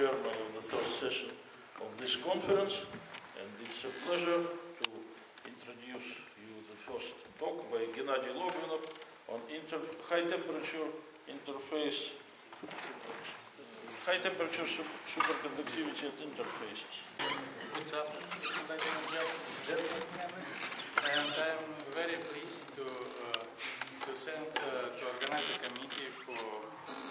chairman of the first session of this conference, and it's a pleasure to introduce you the first talk by Gennady Logvenov on inter- high temperature interface, high temperature su- superconductivity at interfaces. Good afternoon, ladies and gentlemen. And I'm very pleased to, uh, to organize a committee for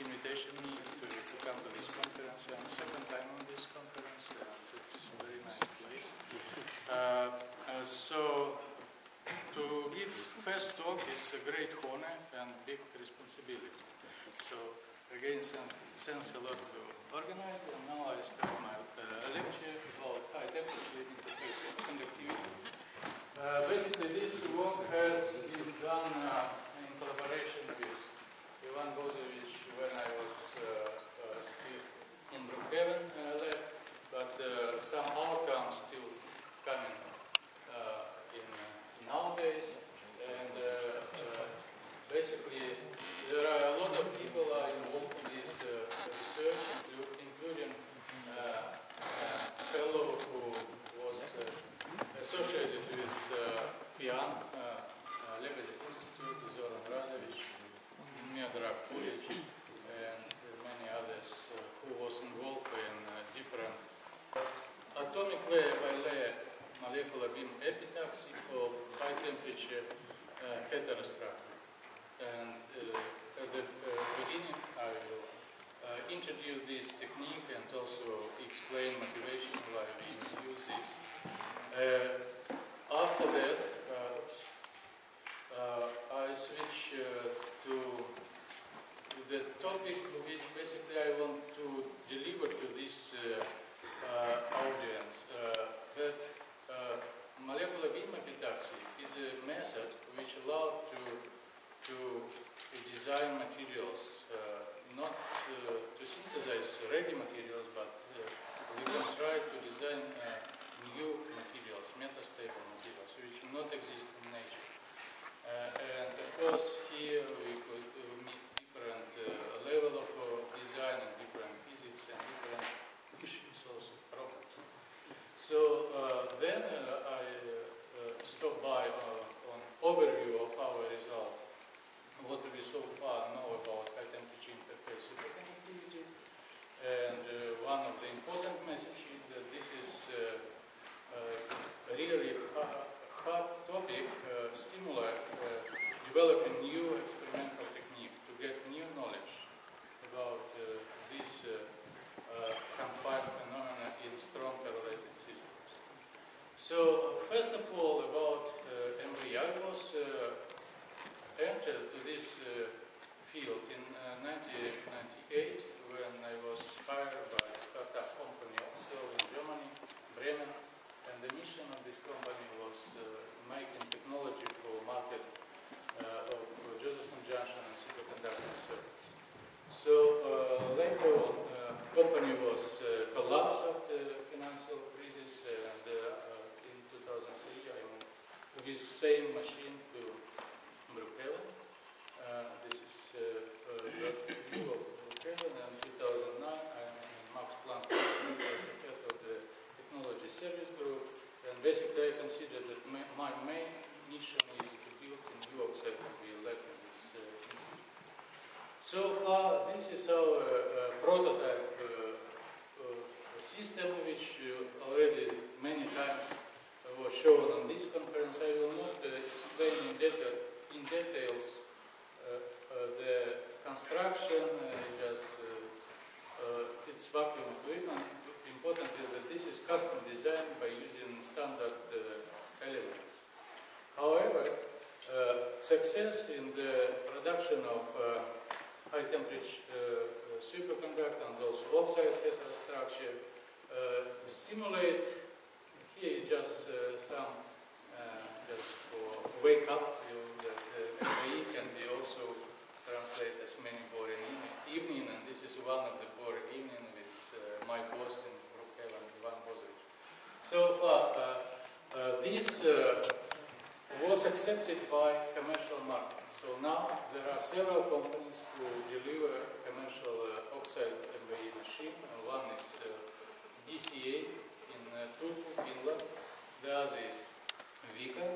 invitation me to, to come to this conference. I'm second time on this conference, and it's a very nice place. Uh, uh, so to give talk is a great honor and big responsibility. So again, thanks a lot to organize, and now I start my uh, lecture about high temperature interface conductivity. Uh, basically, this work has been done uh, in collaboration with Ivan Bozovic when I was uh, uh, still in Brookhaven lab, but uh, some outcomes still coming in nowadays. Basically, there are a lot of people are involved in this uh, research, inclu- including uh, a fellow who was uh, associated with uh, FIAN, uh, uh, Lebedev Institute, Zoran Radovic, Miodrag Puric, and many others uh, who was involved in uh, different atomic layer by layer molecular beam epitaxy of high temperature uh, heterostructure. And uh, at the uh, beginning, I will introduce this technique and also explain motivation why we use this. Uh, after that, uh, uh, I switch uh, to the topic which basically I want to deliver to this uh, uh, audience. Uh, that uh, molecular beam epitaxy is a method which allows to to design materials, uh, not uh, to synthesize ready materials, but uh, we can try to design uh, new materials, metastable materials, which do not exist in nature. Uh, and of course, here we could uh, meet different uh, level of uh, design and different physics and different issues, also problems. So uh, then uh, I uh, uh, stop by uh, on overview of our results what we so far know about high temperature interface superconductivity. And uh, one of the important messages is that this is uh, uh, really hot, hot topic, uh, stimuli, uh, developing new experimental technique to get new knowledge about uh, this uh, uh, confined phenomena in strong correlated systems. So first of all, about uh, was uh, entered to this uh, field in uh, 1998 when I was hired by a startup company also in Germany, Bremen, and the mission of this company was uh, making technology for market uh, of Josephson Junction and superconducting circuits. So uh, later on, uh, company was uh, collapsed after financial crisis, and uh, uh, in 2003 I moved with this same machine to Brookhaven. Uh, this is uh, uh, the view of Brookhaven, and 2009 I am in Max Planck as the head of the technology service group. And basically, I consider that my, my main mission is to build a new to in this uh, institute. So far, this is our uh, prototype uh, uh, system, which uh, already many times uh, was shown on this conference. I will not uh, explain in in details uh, uh, the construction, uh, just uh, uh, its vacuum equipment. Important is that this is custom designed by using standard uh, elements. However, uh, success in the production of uh, high temperature uh, uh, superconductor and also oxide heterostructure uh, stimulate. Here is just uh, some uh, just for wake up. You, that MBE can be also translated as many boring evening, and this is one of the boring evening with uh, my boss in. So far, this was accepted by commercial markets. So now there are several companies who deliver commercial oxide MBE machine. And one is DCA in Turku, Finland. The other is Veeco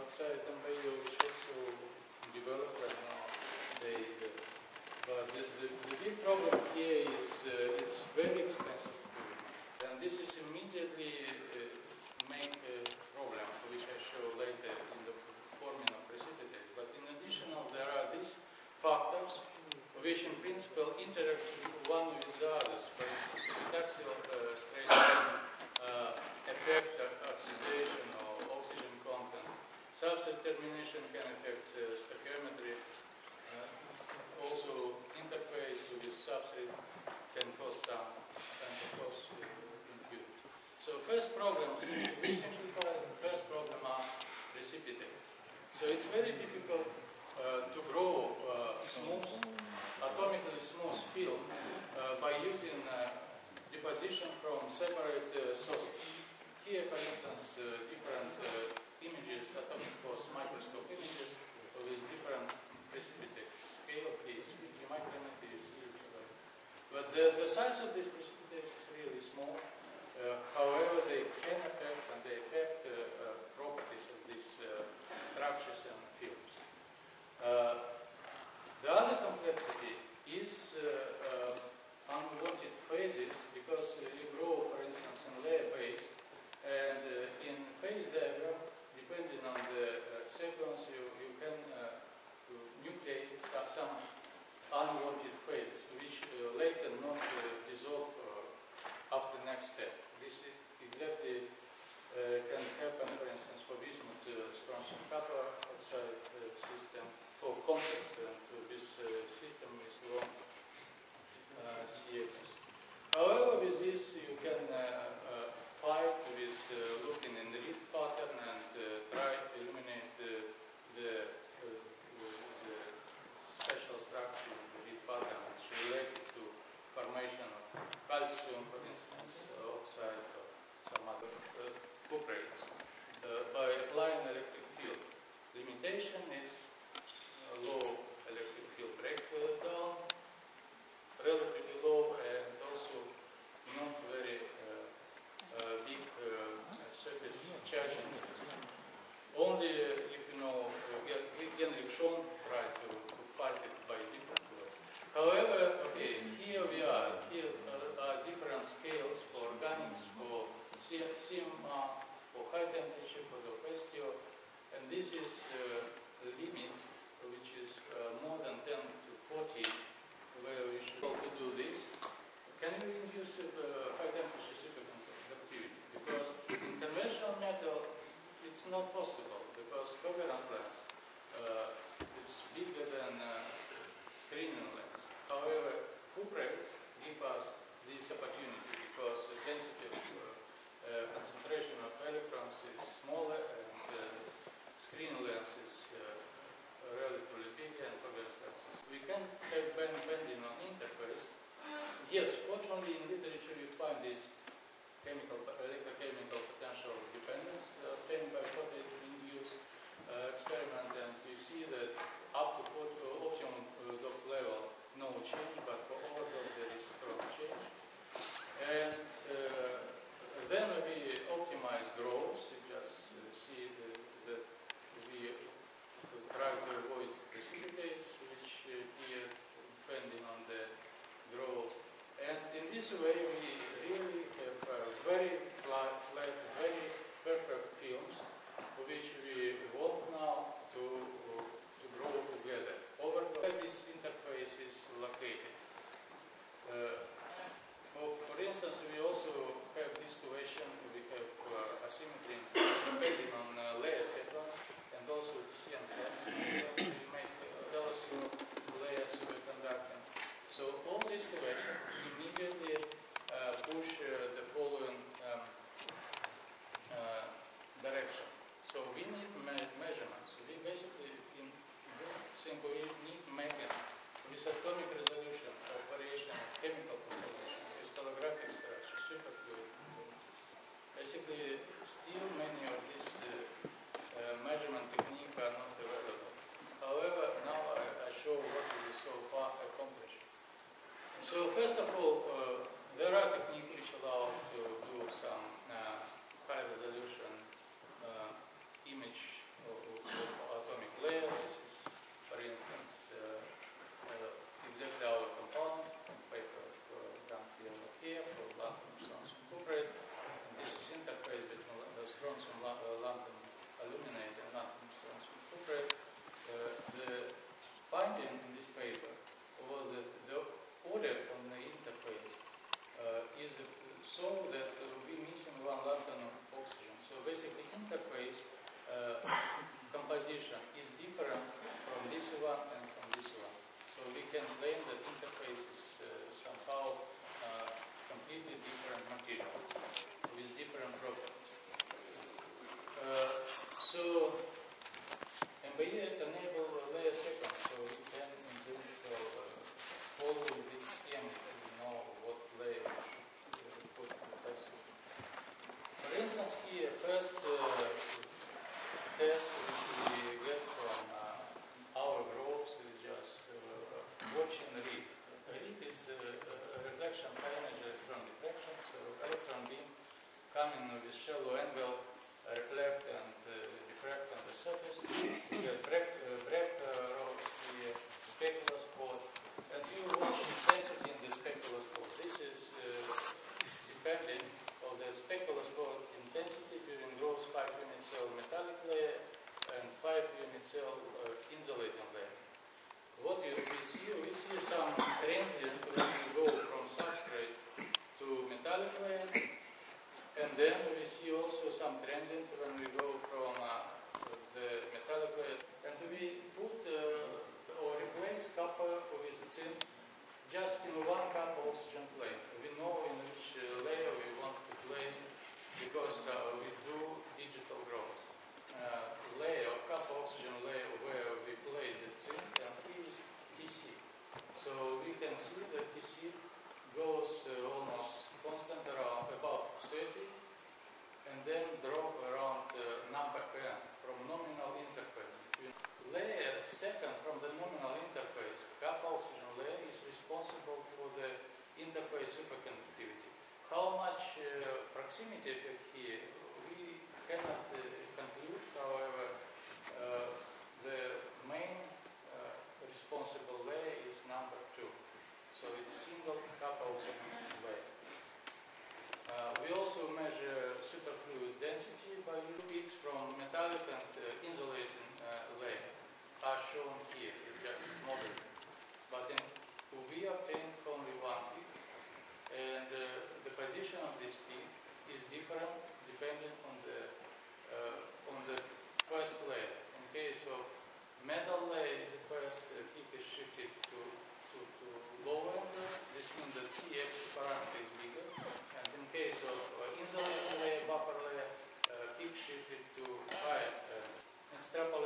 oxide MBE principle interact one with the others. For instance, taxial uh, strain uh, affect oxidation or oxygen content. Substrate termination can affect uh, stoichiometry. Uh, also, interface with substrate can cause some kind of cause impurity. So first problems. we simplify, first problem are precipitates. So it's very difficult uh, to grow uh, smooth atomically smooth film uh, by using uh, deposition from separate uh, sources. Here, for instance, uh, different images, atomic force microscope images with different precipitate Scale Please, you might micromet is, but the, the size of these precipitates is really small. Uh, however, they can affect and they affect uh, uh, properties of these structures and films. даже комплексы из of uh, basically, still many of these uh, uh, measurement techniques are not available. However, now I, I show what we so far accomplished. So first of all, uh, there are techniques which allow to do some high-resolution image watching RHEED. RHEED is a, a reflection of high energy electron diffraction, so electron beam coming with shallow angle uh, reflect and uh, refract on the surface. We have break, uh, break uh, rows, we have specular spot, and we watch intensity in the specular spot. This is uh, dependent on the specular spot intensity during gross 5 unit cell metallic layer and 5 unit cell uh, see, we see some transient when we go from substrate to metallic layer, and then we see also some transient when we go from uh, the metallic layer. And we put uh, or replace copper with zinc just in one cup oxygen plate. We know in which uh, layer we want to place because uh, we do digital growth. Uh, layer The see parameter is bigger. And in case of uh, insulated layer, buffer layer, uh, peak shifted to higher uh, extrapolate